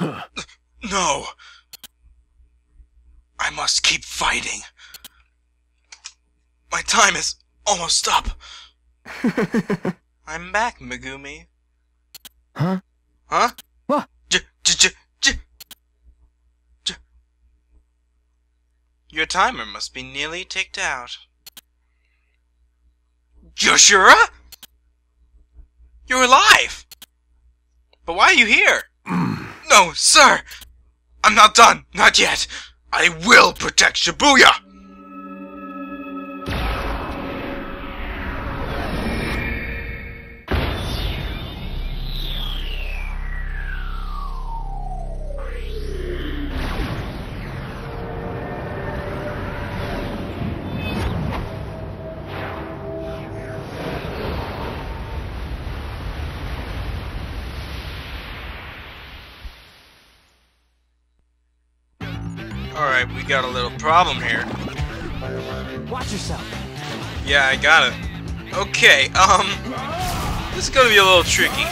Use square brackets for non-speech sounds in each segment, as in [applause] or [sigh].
No. I must keep fighting. My time is almost up. [laughs] I'm back, Megumi. Huh? Huh? What? J j j j j Your timer must be nearly ticked out. Yoshira? You're alive! But why are you here? No, sir! I'm not done! Not yet! I will protect Shibuya! Alright, we got a little problem here. Watch yourself. Yeah, I got it. Okay, um, this is gonna be a little tricky.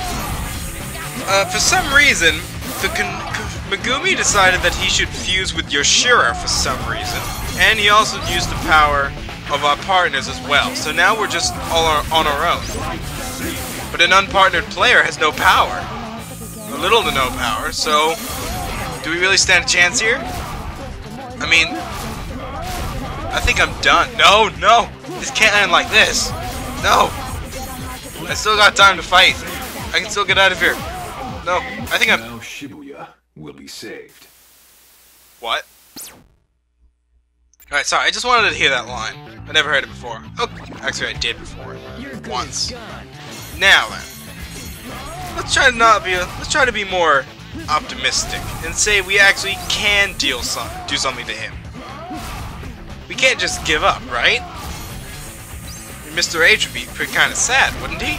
Uh, for some reason, the Megumi decided that he should fuse with Yoshira for some reason, and he also used the power of our partners as well. So now we're just all our, on our own. But an unpartnered player has no power, or little to no power. So, do we really stand a chance here? I mean, I think I'm done. No, no! This can't end like this. No! I still got time to fight. I can still get out of here. No, I think I'm... Now Shibuya will be saved. What? Alright, sorry, I just wanted to hear that line. I never heard it before. Oh, actually I did before. Once. Now then. Let's try to not be... Let's try to be more optimistic and say we actually can deal some, do something to him. We can't just give up, right? Mr. H would be pretty kind of sad, wouldn't he?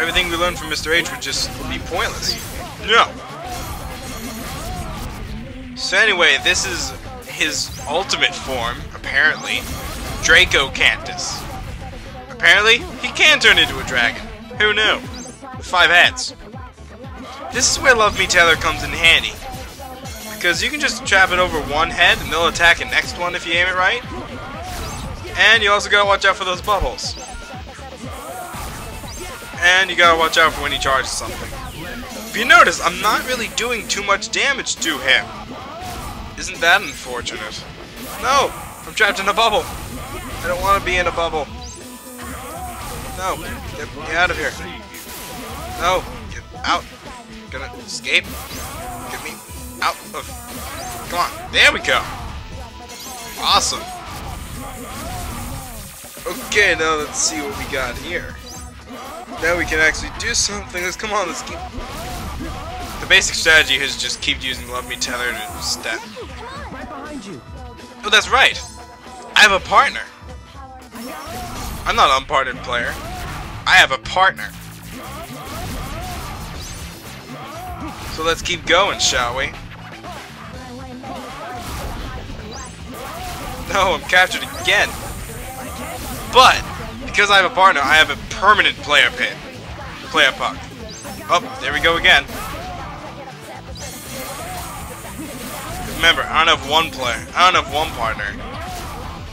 Everything we learned from Mr. H would just be pointless. No. So anyway, this is his ultimate form, apparently. Draco Cantus. Apparently, he can turn into a dragon. Who knew? With five heads. This is where Love Me Tether comes in handy. Because you can just trap it over one head and they'll attack the next one if you aim it right. And you also gotta watch out for those bubbles. And you gotta watch out for when he charges something. If you notice, I'm not really doing too much damage to him. Isn't that unfortunate? No! I'm trapped in a bubble! I don't want to be in a bubble. No! Get, get out of here. No! Get out! Gonna escape. Get me out of... Come on. There we go! Awesome! Okay, now let's see what we got here. Now we can actually do something. Let's come on, let's keep... The basic strategy is just keep using Love Me Tether to step. Oh, that's right. I have a partner. I'm not an unpartnered player. I have a partner. So let's keep going, shall we? No, I'm captured again. But, because I have a partner, I have a permanent player pin. Player puck. Oh, there we go again. Remember, I don't have one player. I don't have one partner.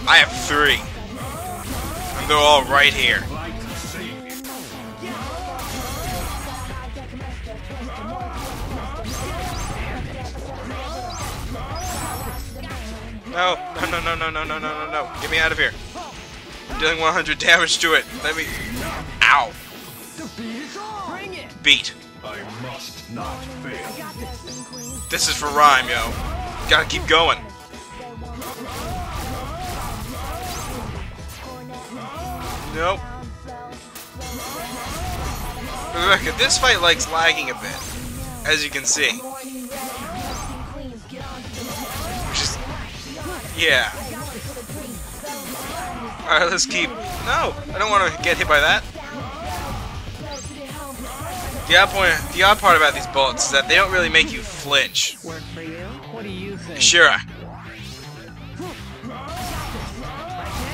I have three. And they're all right here. No, no, no, no, no, no, no, no, no. Get me out of here. I'm dealing 100 damage to it. Let me... Ow. Beat. I must not fail. This is for rhyme, yo. Gotta keep going. Nope. Rebecca, this fight likes lagging a bit, as you can see. Yeah. Alright, let's keep, no, I don't want to get hit by that. The odd, point, the odd part about these bullets is that they don't really make you flinch. Work for you? What do you think? Shira.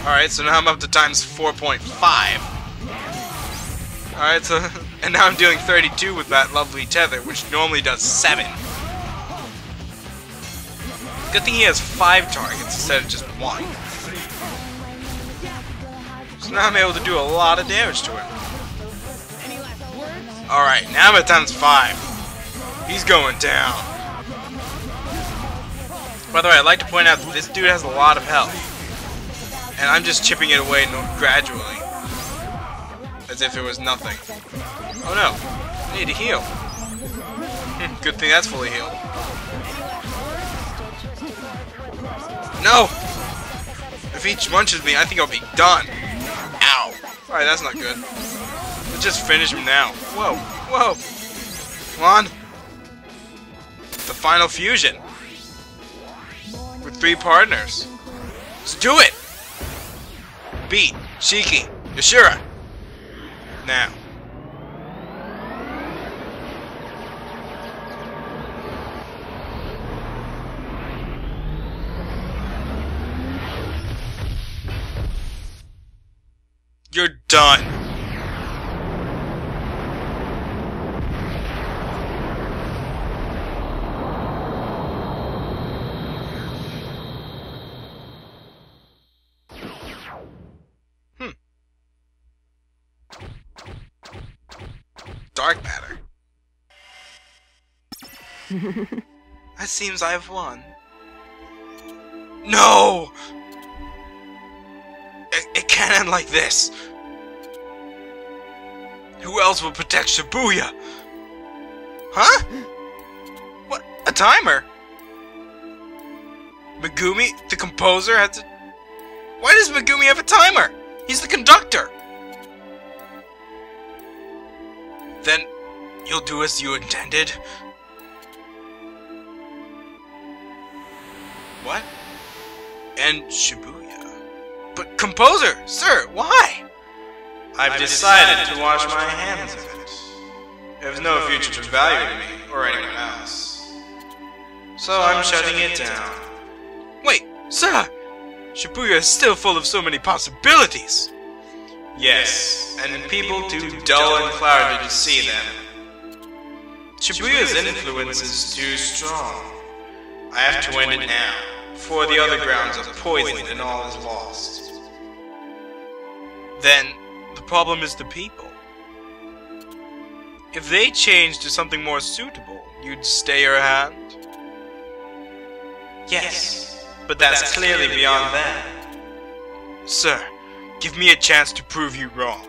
Alright, so now I'm up to times 4.5. Alright, so [laughs] And now I'm doing 32 with that Love Me Tether, which normally does 7. Good thing he has 5 targets instead of just 1. So now I'm able to do a lot of damage to him. Alright, now I'm at times 5. He's going down. By the way, I'd like to point out that this dude has a lot of health. And I'm just chipping it away gradually. As if it was nothing. Oh no, I need to heal. [laughs] Good thing that's fully healed. No! If he munches me, I think I'll be done. Ow. Alright, that's not good. Let's just finish him now. Whoa, whoa. Come on. The final fusion. With three partners. Let's do it! Beat, Shiki, Yoshira. Now. Hmm. Dark matter. [laughs] that seems I've won. No! It, it can't end like this. Who else will protect Shibuya? Huh? What? A timer? Megumi, the composer, has to... Why does Megumi have a timer? He's the conductor. Then, you'll do as you intended? What? And Shibuya? But composer, sir, why? I've decided to wash my hands of it. It has no future to value to me or anyone else. So I'm shutting it down. Wait, sir! Shibuya is still full of so many possibilities! Yes, and people too dull and cloudy to see them. Shibuya's influence is too strong. I have to end it now, before the other grounds are poisoned and all is lost. Then, the problem is the people. If they change to something more suitable, you'd stay your hand? Yes, but that's clearly beyond that, Sir, give me a chance to prove you wrong.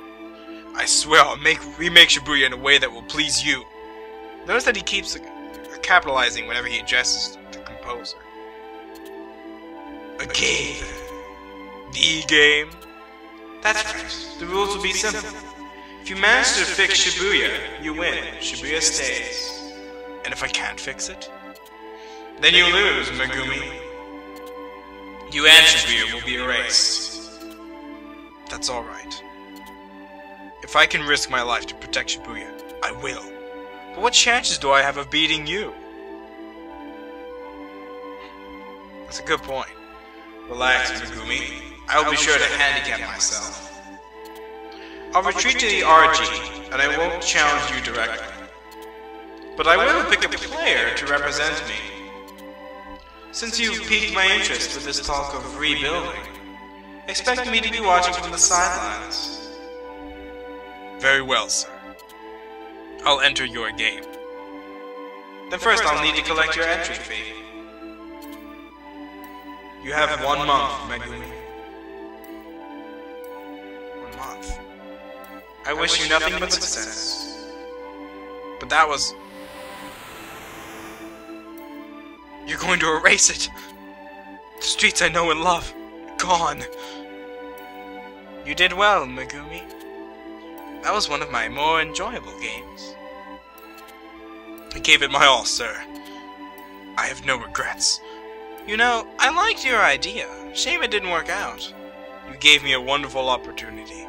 I swear I'll make remake Shibuya in a way that will please you. Notice that he keeps uh, capitalizing whenever he addresses the composer. A game. The game. That's right. The rules will be simple. If you manage to fix Shibuya, you win. Shibuya stays. And if I can't fix it? Then you lose, Megumi. You and Shibuya will be erased. That's alright. If I can risk my life to protect Shibuya, I will. But what chances do I have of beating you? That's a good point. Relax, Megumi. I will be sure to handicap myself. I'll retreat to the RG, and I won't challenge you directly. But I will pick a player to represent me. Since you've piqued my interest with this talk of rebuilding, expect me to be watching from the sidelines. Very well, sir. I'll enter your game. Then first I'll need to collect your entry fee. You have one month, Megumi. Month. I wish you nothing but success. But that was... You're going to erase it. The streets I know and love. Gone. You did well, Megumi. That was one of my more enjoyable games. I gave it my all, sir. I have no regrets. You know, I liked your idea. Shame it didn't work out. Gave me a wonderful opportunity.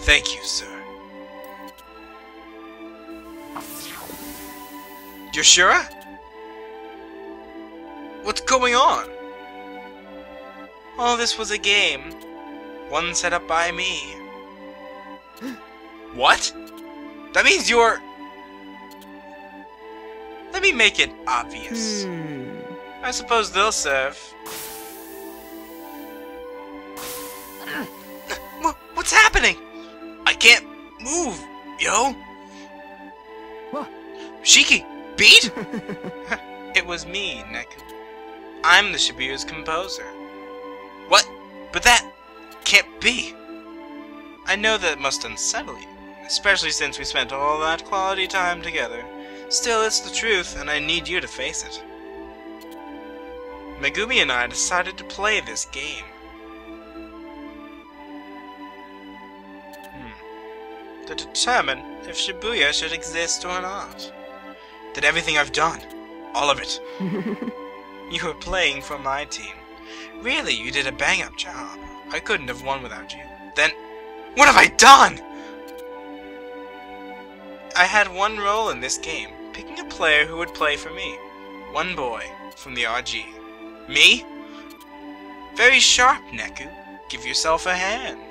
Thank you, sir. Yoshira? What's going on? All this was a game. One set up by me. [gasps] what? That means you're... Let me make it obvious. Hmm. I suppose they'll serve. I can't move, yo. What? Shiki, beat? [laughs] it was me, Neku. I'm the Shibuya's composer. What? But that can't be. I know that must unsettle you, especially since we spent all that quality time together. Still, it's the truth, and I need you to face it. Megumi and I decided to play this game. To determine if Shibuya should exist or not. That everything I've done, all of it, [laughs] you were playing for my team. Really, you did a bang up job. I couldn't have won without you. Then, what have I done? I had one role in this game, picking a player who would play for me. One boy from the RG. Me? Very sharp, Neku. Give yourself a hand.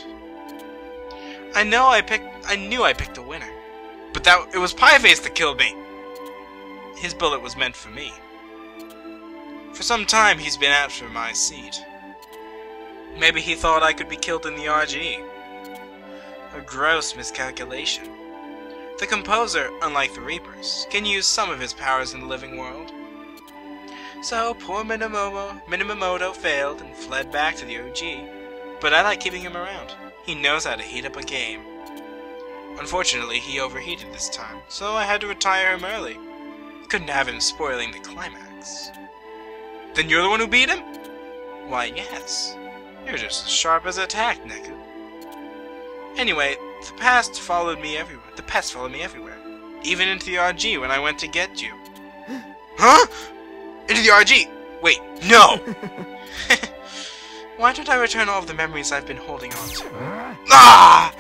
I know I picked I knew I picked a winner. But that it was Pieface that killed me. His bullet was meant for me. For some time he's been after my seat. Maybe he thought I could be killed in the RG. A gross miscalculation. The composer, unlike the Reapers, can use some of his powers in the living world. So poor Minamimoto, Minamimoto failed and fled back to the UG. But I like keeping him around. He knows how to heat up a game. Unfortunately, he overheated this time, so I had to retire him early. Couldn't have him spoiling the climax. Then you're the one who beat him? Why, yes. You're just as sharp as a tack, Neku. Anyway, the past followed me everywhere. The past followed me everywhere. Even into the RG when I went to get you. [gasps] huh? Into the RG? Wait, no! [laughs] Why don't I return all of the memories I've been holding on to? Ah!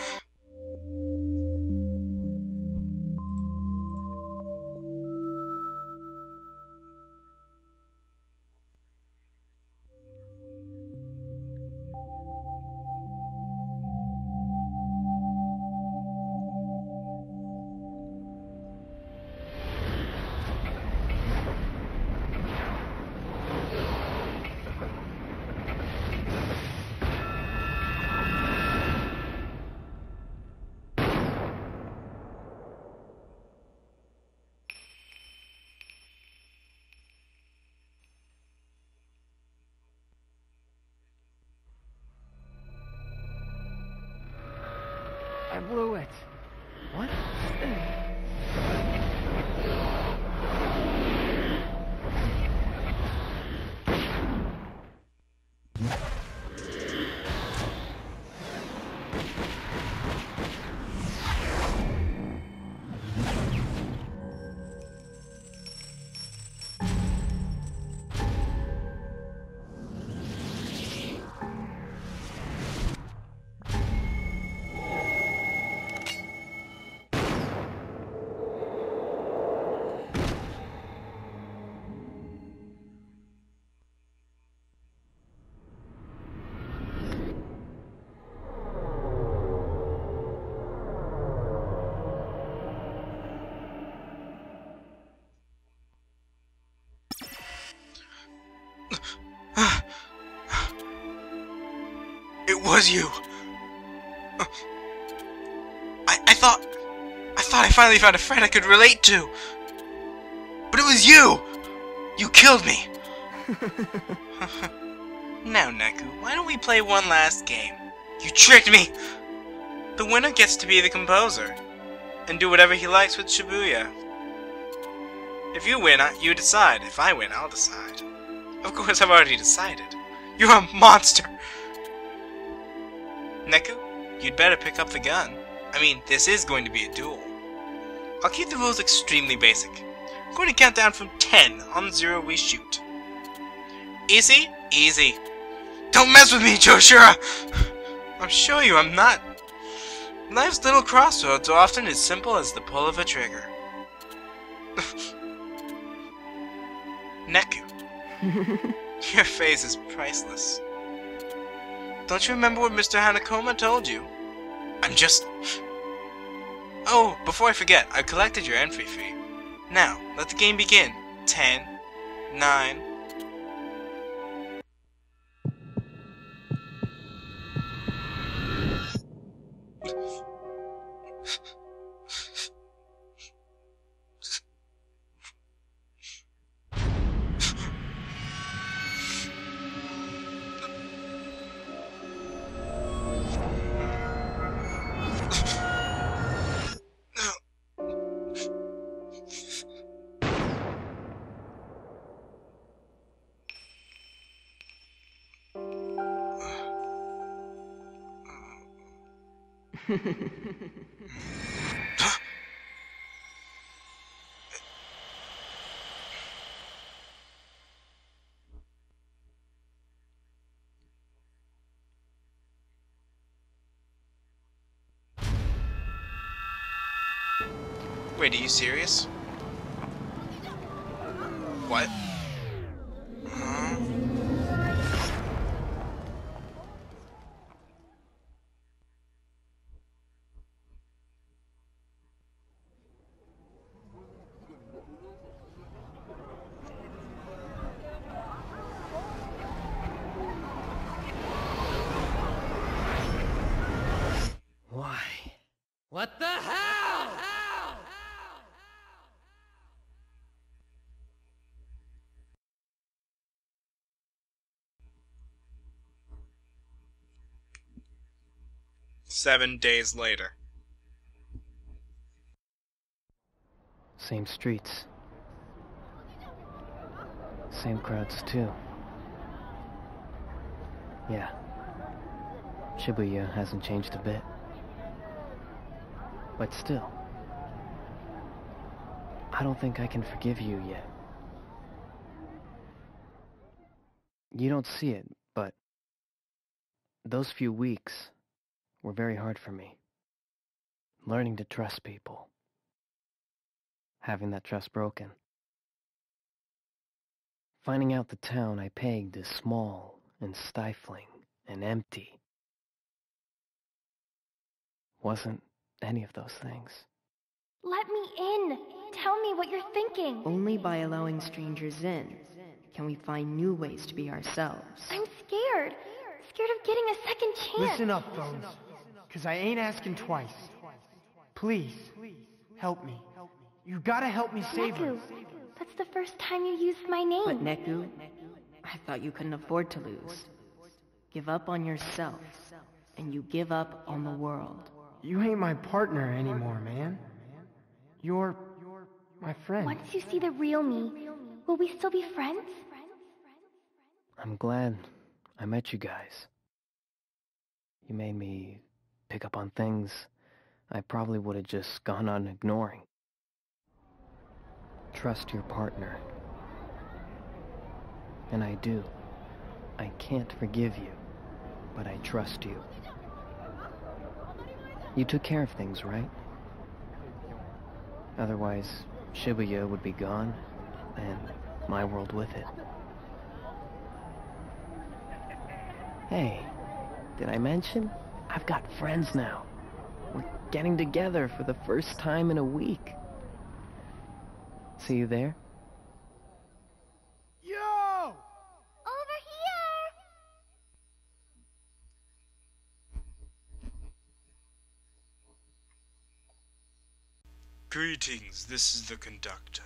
Blew it. What? It was you. I I thought I thought I finally found a friend I could relate to. But it was you. You killed me. [laughs] now, Neku, why don't we play one last game? You tricked me. The winner gets to be the composer and do whatever he likes with Shibuya. If you win, I- you decide. If I win, I'll decide. Of course, I've already decided. You're a monster. Neku, you'd better pick up the gun. I mean, this is going to be a duel. I'll keep the rules extremely basic. I'm going to count down from 10. On zero, we shoot. Easy? Easy. Don't mess with me, Joshua! I'm sure you, I'm not. Life's little crossroads are often as simple as the pull of a trigger. [laughs] Neku. [laughs] Your face is priceless. Don't you remember what Mr. Hanakoma told you? I'm just... Oh, before I forget, I collected your entry fee. Now, let the game begin. Ten, nine. Wait, are you serious? What? Huh? Why? What the hell? Seven days later. Same streets. Same crowds, too. Yeah. Shibuya hasn't changed a bit. But still. I don't think I can forgive you yet. You don't see it, but those few weeks were very hard for me. Learning to trust people. Having that trust broken. Finding out the town I pegged is small and stifling and empty. Wasn't any of those things. Let me in. Tell me what you're thinking. Only by allowing strangers in can we find new ways to be ourselves. I'm scared. Scared of getting a second chance. Listen up, Bones. Because I ain't asking twice. Please, help me. You gotta help me save her. Neku, that's the first time you used my name. But Neku, I thought you couldn't afford to lose. Give up on yourself, and you give up on the world. You ain't my partner anymore, man. You're my friend. Once you see the real me, will we still be friends? I'm glad I met you guys. You made me pick up on things I probably would have just gone on ignoring. Trust your partner. And I do. I can't forgive you, but I trust you. You took care of things, right? Otherwise, Shibuya would be gone, and my world with it. Hey, did I mention? I've got friends now. We're getting together for the first time in a week. See you there? Yo! Over here! Greetings, this is the conductor.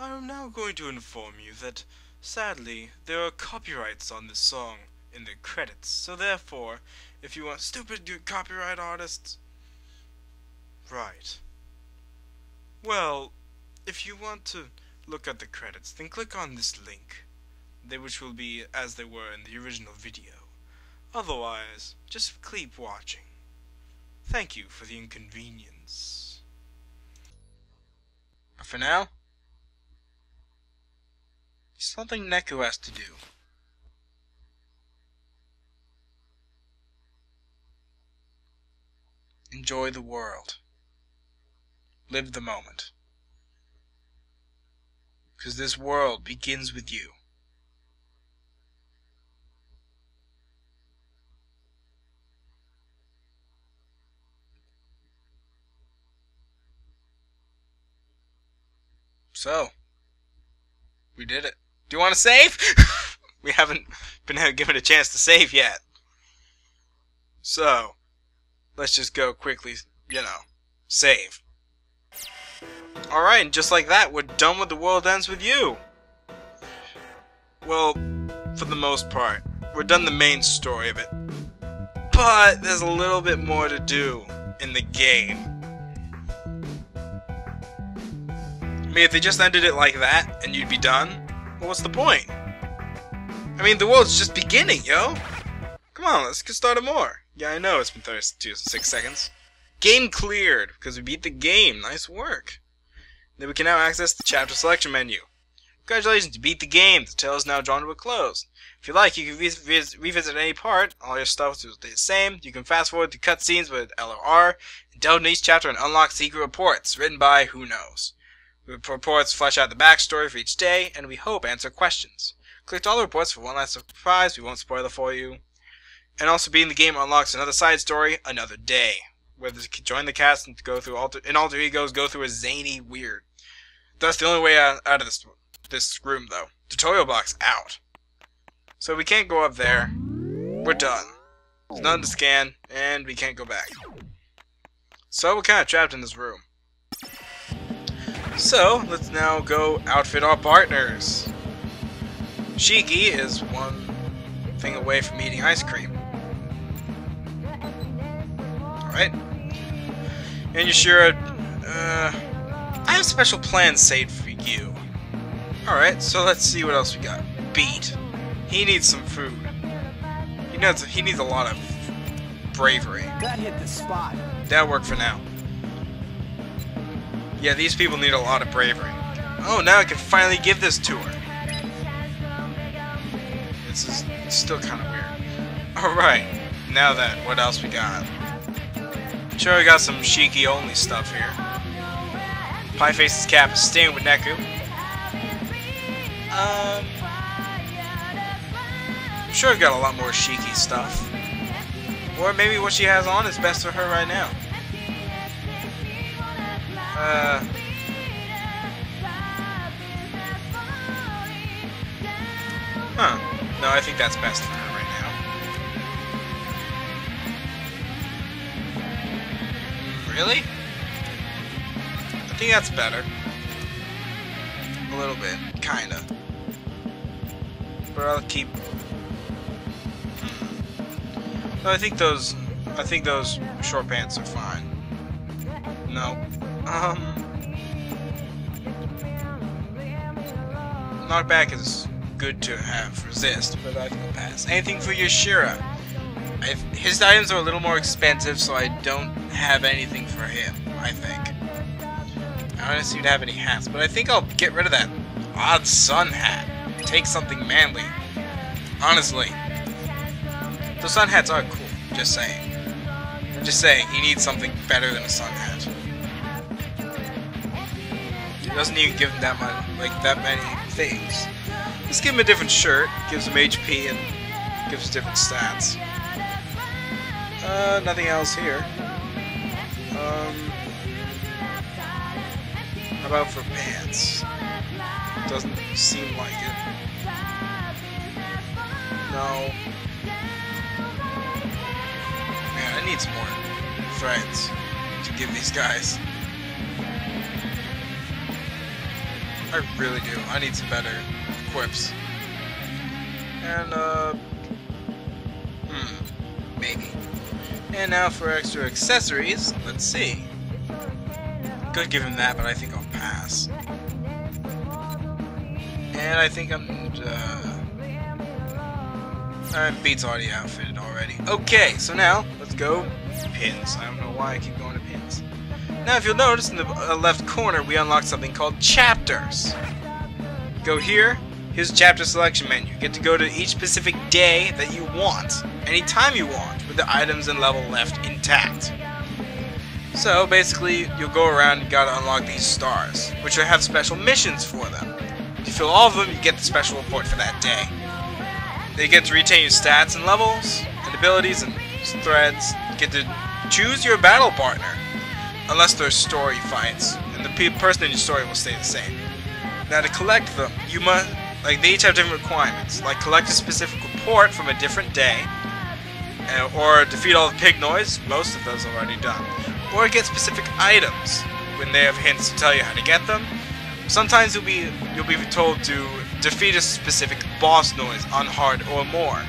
I am now going to inform you that, sadly, there are copyrights on this song in the credits, so therefore, if you want stupid copyright artists. Right. Well, if you want to look at the credits, then click on this link, they which will be as they were in the original video. Otherwise, just keep watching. Thank you for the inconvenience. For now, something Neku has to do. Enjoy the world. Live the moment. Because this world begins with you. So, we did it. Do you want to save? [laughs] we haven't been [laughs] given a chance to save yet. So, let's just go quickly, you know, save. Alright, and just like that, we're done with The World Ends With You. Well, for the most part. We're done the main story of it. But there's a little bit more to do in the game. I mean, if they just ended it like that and you'd be done, well, what's the point? I mean, the world's just beginning, yo! Come on, let's get started more. Yeah, I know it's been 36 seconds. Game cleared, because we beat the game. Nice work. Then we can now access the chapter selection menu. Congratulations, you beat the game. The tale is now drawn to a close. If you like, you can re re revisit any part. All your stuff will stay the same. You can fast forward to cutscenes with L or and delve into each chapter and unlock secret reports written by who knows. The reports flesh out the backstory for each day, and we hope answer questions. Click all the reports for one last surprise. We won't spoil it for you. And also, being the game unlocks another side story, another day, where can join the cast and go through alter in alter egos, go through a zany weird. That's the only way out, out of this this room, though. Tutorial box out. So we can't go up there. We're done. There's nothing to scan, and we can't go back. So we're kind of trapped in this room. So, let's now go outfit our partners. Shiki is one thing away from eating ice cream. Alright. And Yoshira, uh, I have special plans saved for you. Alright, so let's see what else we got. Beat. He needs some food. He needs he needs a lot of bravery. That hit the spot. That'll work for now. Yeah, these people need a lot of bravery. Oh, now I can finally give this to her. This is still kind of weird. Alright, now then, what else we got? Sure, we got some Shiki only stuff here. Pie Face's cap is staying with Neku. Um, I'm sure I've got a lot more Shiki stuff. Or maybe what she has on is best for her right now. Uh... Huh. No, I think that's best for her Really? I think that's better. A little bit. Kinda. But I'll keep... I think those... I think those short pants are fine. No. Um... Knockback is good to have resist, but I I'll pass. Anything for Yoshira? I've, his items are a little more expensive, so I don't have anything for him, I think. I don't seem to have any hats, but I think I'll get rid of that odd sun hat. Take something manly. Honestly. The sun hats are cool, just saying. Just saying, he needs something better than a sun hat. He doesn't even give him that much, like, that many things. Let's give him a different shirt, gives him HP and gives different stats. Uh, nothing else here. Um, how about for pants? Doesn't seem like it. No. Man, I need some more friends to give these guys. I really do. I need some better quips. And, uh... Hmm. Maybe. And now for extra accessories. Let's see. Could give him that, but I think I'll pass. And I think I'm, uh... Alright, Beat's already outfitted already. Okay, so now, let's go pins. I don't know why I keep going to pins. Now, if you'll notice in the uh, left corner, we unlock something called chapters. Go here, here's the chapter selection menu. You get to go to each specific day that you want, anytime you want, with the items and level left intact. So basically, you'll go around and gotta unlock these stars, which will have special missions for them. If you fill all of them, you get the special report for that day. They get to retain your stats and levels, and abilities and threads. You get to choose your battle partner, unless there's story fights, and the pe person in your story will stay the same. Now to collect them, you must like they each have different requirements. Like collect a specific report from a different day, Uh, or defeat all the pig noise. Most of those already done. Or get specific items when they have hints to tell you how to get them. Sometimes you'll be you'll be told to defeat a specific boss noise on hard or more.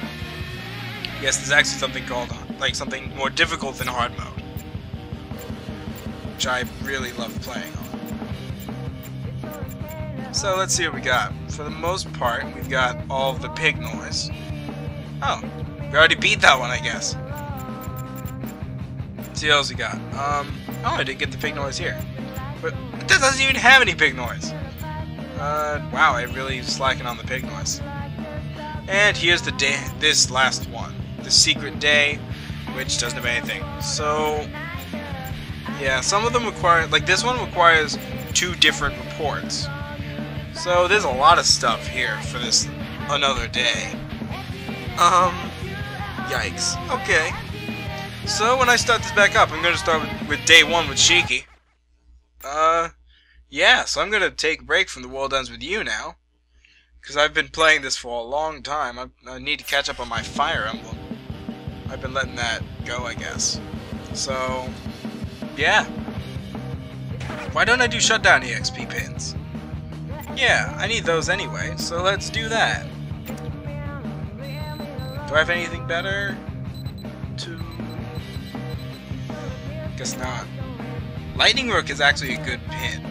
Yes, there's actually something called like something more difficult than hard mode, which I really love playing on. So let's see what we got. For the most part, we've got all the pig noise. Oh, we already beat that one, I guess. Let's see what else we got. Um, oh, I didn't get the pig noise here. But that doesn't even have any pig noise. Uh, wow, I really slacking on the pig noise. And here's the day, this last one, the secret day, which doesn't have anything. So, yeah, some of them require, like this one requires two different reports. So there's a lot of stuff here for this another day. Um, yikes. Okay. So when I start this back up, I'm gonna start with, with day one with Shiki. Uh, yeah, so I'm gonna take a break from The World Ends With You now. Because I've been playing this for a long time. I, I need to catch up on my Fire Emblem. I've been letting that go, I guess. So, yeah. Why don't I do shutdown EXP pins? Yeah, I need those anyway, so let's do that. Do I have anything better to... Guess not. Lightning Rook is actually a good pin,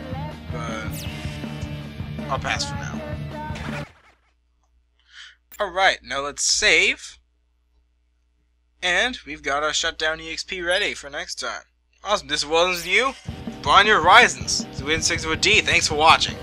but I'll pass for now. Alright, now let's save. And we've got our Shutdown EXP ready for next time. Awesome, this was you. Bond Your Horizons. It's Win 6 with D. Thanks for watching.